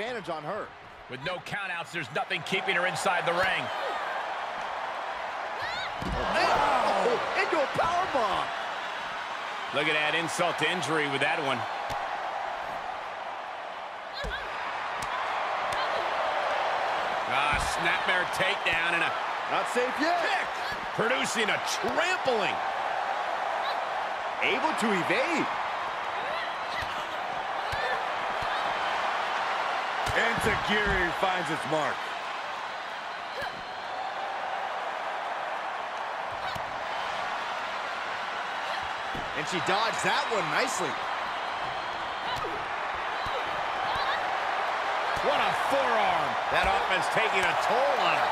advantage on her. With no countouts, there's nothing keeping her inside the ring. Oh, into a powerbomb. Look at that insult to injury with that one. Ah, snapmare takedown and a Not safe yet. kick, producing a trampling. Able to evade. And Tajiri finds its mark. And she dodged that one nicely. What a forearm. That offense taking a toll on her.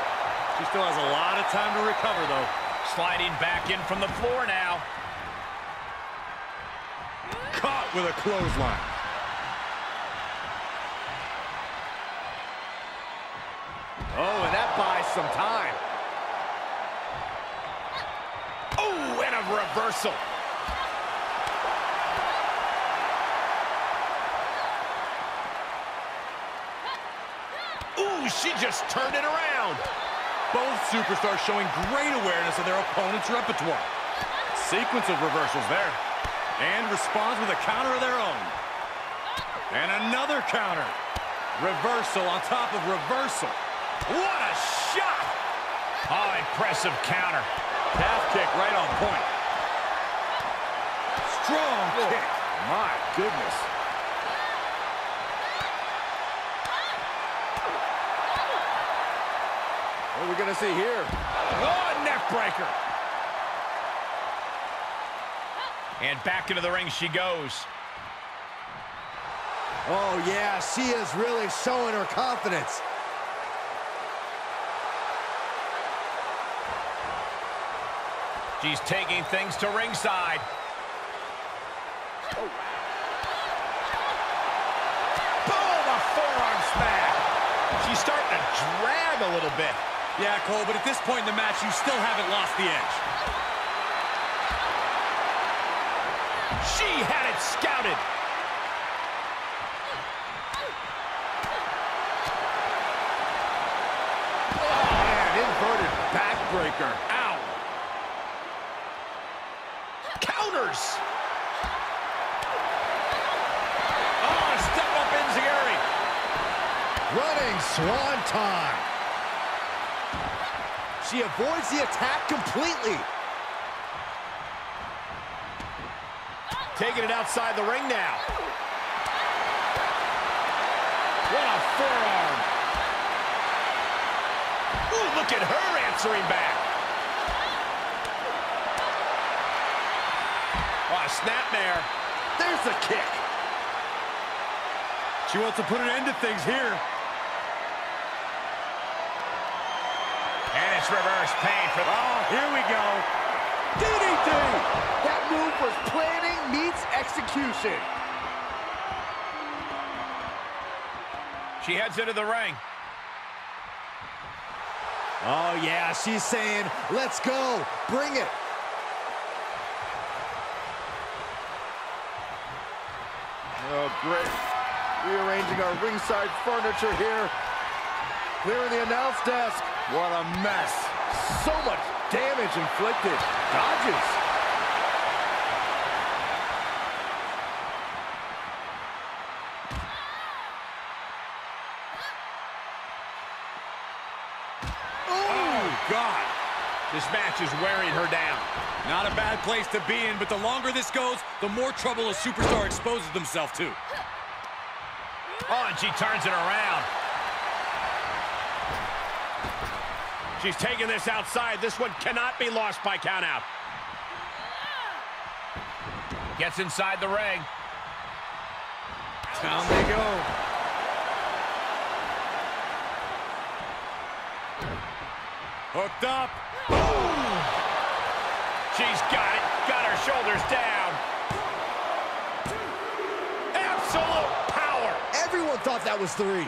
She still has a lot of time to recover, though. Sliding back in from the floor now. Caught with a clothesline. Some time. Oh, and a reversal. Ooh, she just turned it around. Both superstars showing great awareness of their opponent's repertoire. Sequence of reversals there. And responds with a counter of their own. And another counter. Reversal on top of reversal. What impressive counter. Calf kick right on point. Strong kick. My goodness. What are we going to see here? Oh, neck breaker. And back into the ring she goes. Oh, yeah, she is really showing her confidence. She's taking things to ringside. Oh, Boom, a forearm smash. She's starting to drag a little bit. Yeah, Cole, but at this point in the match, you still haven't lost the edge. She had it scouted. Oh, Man, inverted backbreaker. Ow. Counters. Oh, step up Enziguri. Running swanton. She avoids the attack completely. Taking it outside the ring now. What a forearm. Ooh, look at her answering back. Oh, a snapmare. There's the kick. She wants to put an end to things here. And it's reverse pain for... the... Oh, here we go. DDT. That move was planning meets execution. She heads into the ring. Oh, yeah, she's saying, let's go. Bring it. Oh, great. Rearranging our ringside furniture here. Clearing the announce desk. What a mess. So much damage inflicted. Dodges. Oh, God. This match is wearing her down. Not a bad place to be in, but the longer this goes, the more trouble a superstar exposes themselves to. Oh, and she turns it around. She's taking this outside. This one cannot be lost by countout. Gets inside the ring. Down they go. Hooked up. She's got it. Got her shoulders down. Absolute power. Everyone thought that was three.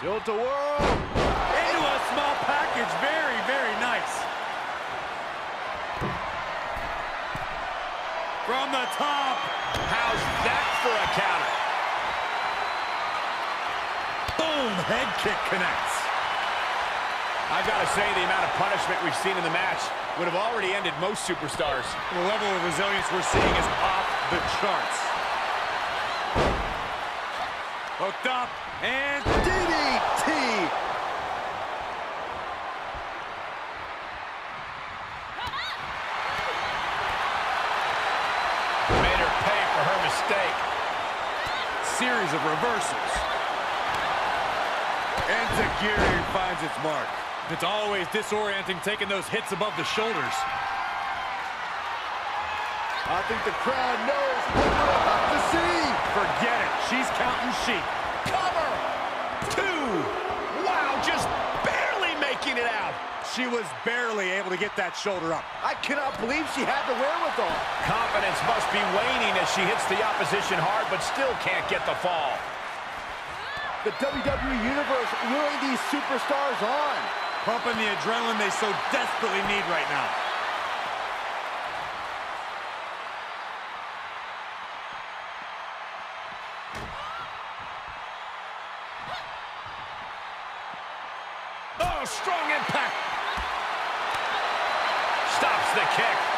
Tilt. Into a small package. Very, very nice. From the top. How's that for a counter? Boom, head kick connects. I've got to say, the amount of punishment we've seen in the match would have already ended most superstars. The level of resilience we're seeing is off the charts. Hooked up, and DDT. Made her pay for her mistake. series of reversals. And Zagiri finds its mark. It's always disorienting taking those hits above the shoulders. I think the crowd knows what we're about to see. Forget it. She's counting sheep. Cover! Two! Wow, just barely making it out. She was barely able to get that shoulder up. I cannot believe she had the wherewithal. Confidence must be waning as she hits the opposition hard, but still can't get the fall. The WWE Universe luring these superstars on. Pumping the adrenaline they so desperately need right now. Oh, strong impact. Stops the kick.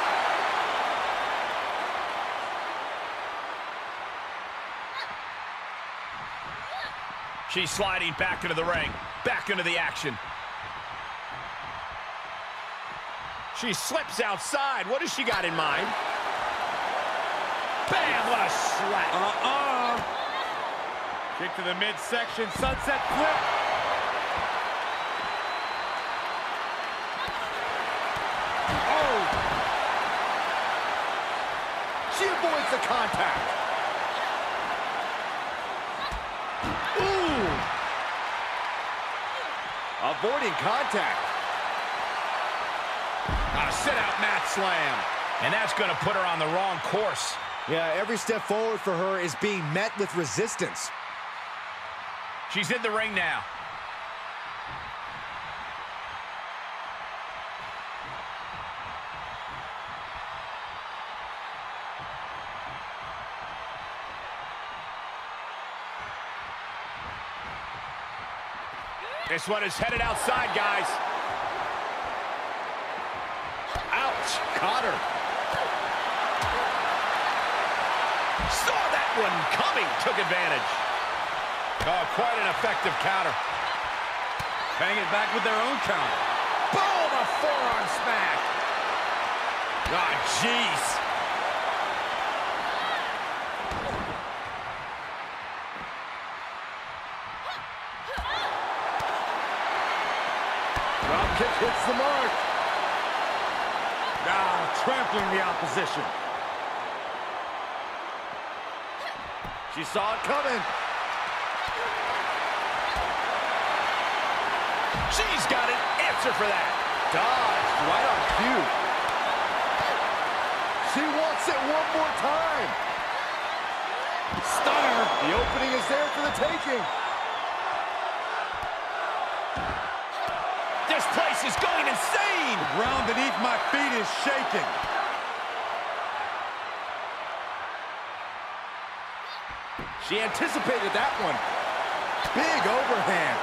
She's sliding back into the ring, back into the action. She slips outside. What has she got in mind? Bam, what a slap. Uh-uh. Kick to the midsection, sunset flip. Oh! She avoids the contact. Avoiding contact. A sit-out mat slam. And that's going to put her on the wrong course. Yeah, every step forward for her is being met with resistance. She's in the ring now. This one is headed outside, guys. Ouch. Her. Saw that one coming. Took advantage. Oh, quite an effective counter. Bang it back with their own counter. Boom! A forearm smack. Ah, jeez. Drop kick hits the mark. Now trampling the opposition. She saw it coming. She's got an answer for that. Dodged right on cue. She wants it one more time. Stunner. The opening is there for the taking. This place is going insane. The ground beneath my feet is shaking. She anticipated that one. Big overhand.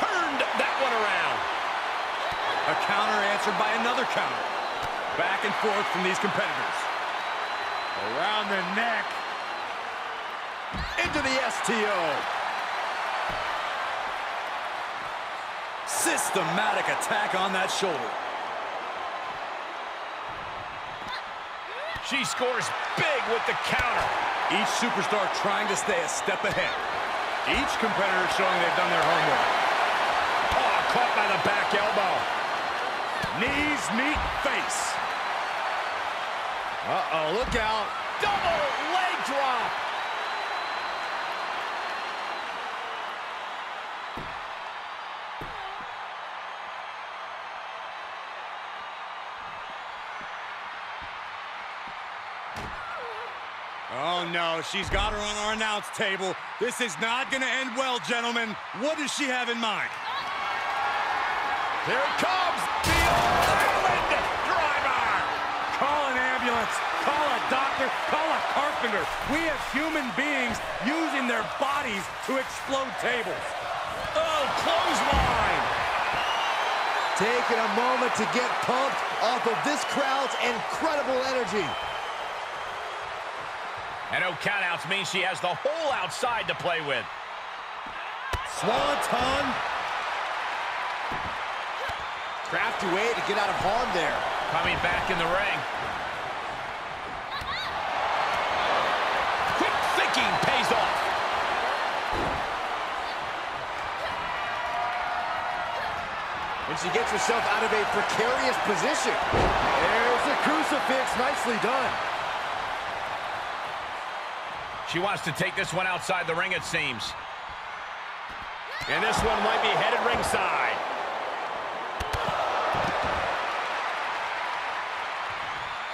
Turned that one around. A counter answered by another counter. Back and forth from these competitors. Around the neck. Into the STO. Systematic attack on that shoulder. She scores big with the counter. Each superstar trying to stay a step ahead. Each competitor showing they've done their homework. Oh, caught by the back elbow. Knees meet face. Uh-oh, look out. Double leg drop. Oh, no, she's got her on our announce table. This is not going to end well, gentlemen. What does she have in mind? Here it comes. The Island driver. Call an ambulance. Call a doctor. Call a carpenter. We have human beings using their bodies to explode tables. Oh, clothesline. Taking a moment to get pumped off of this crowd's incredible energy. And no countouts means she has the whole outside to play with. Swanton. Crafty way to get out of harm there. Coming back in the ring. Quick thinking pays off. And she gets herself out of a precarious position. There's the crucifix. Nicely done. She wants to take this one outside the ring, it seems. And this one might be headed ringside.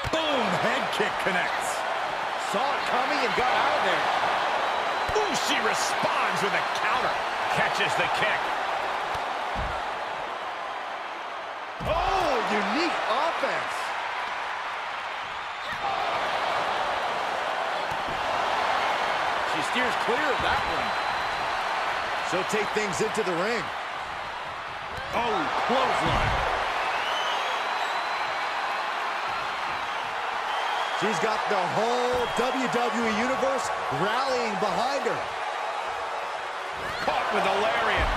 Boom. Head kick connects. Saw it coming and got out of there. Ooh, she responds with a counter. Catches the kick. Oh, unique offense. She steers clear of that one. She'll take things into the ring. Oh, clothesline. She's got the whole WWE Universe rallying behind her. Caught with a lariat.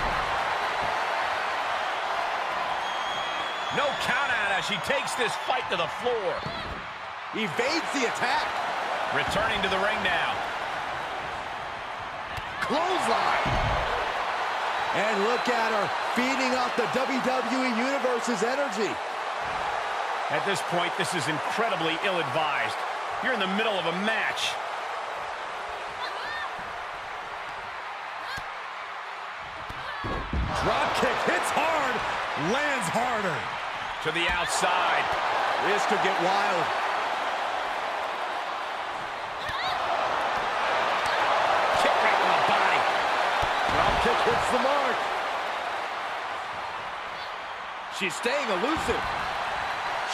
No count out as she takes this fight to the floor. Evades the attack. Returning to the ring now. Clothesline. And look at her feeding off the WWE Universe's energy. At this point, this is incredibly ill-advised. You're in the middle of a match. Drop kick hits hard, lands harder. To the outside. This could get wild. Kick right in the body. Drop kick hits the mark. She's staying elusive.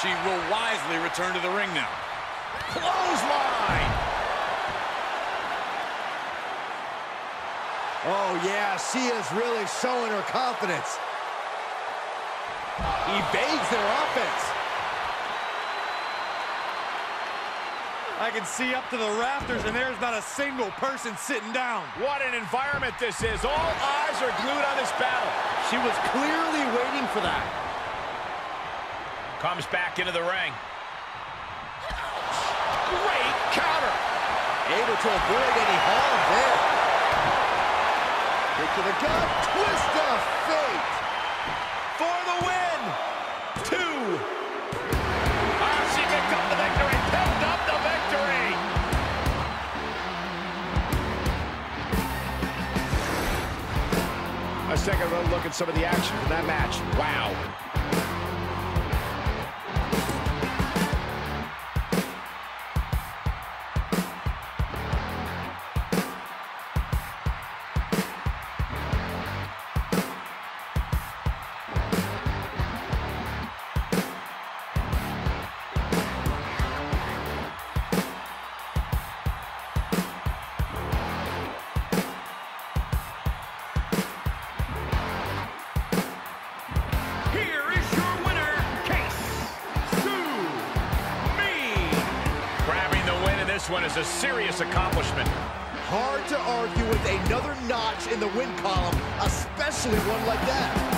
She will wisely return to the ring now. Clothesline. Oh, yeah, she is really showing her confidence. Evades their offense. I can see up to the rafters, and there's not a single person sitting down. What an environment this is. All eyes are glued on this battle. She was clearly waiting for that. Comes back into the ring. Great counter. Able to avoid any harm there. Kick to the gut. Twist of fate. A second look at some of the action from that match. Wow. This one is a serious accomplishment. Hard to argue with another notch in the win column, especially one like that.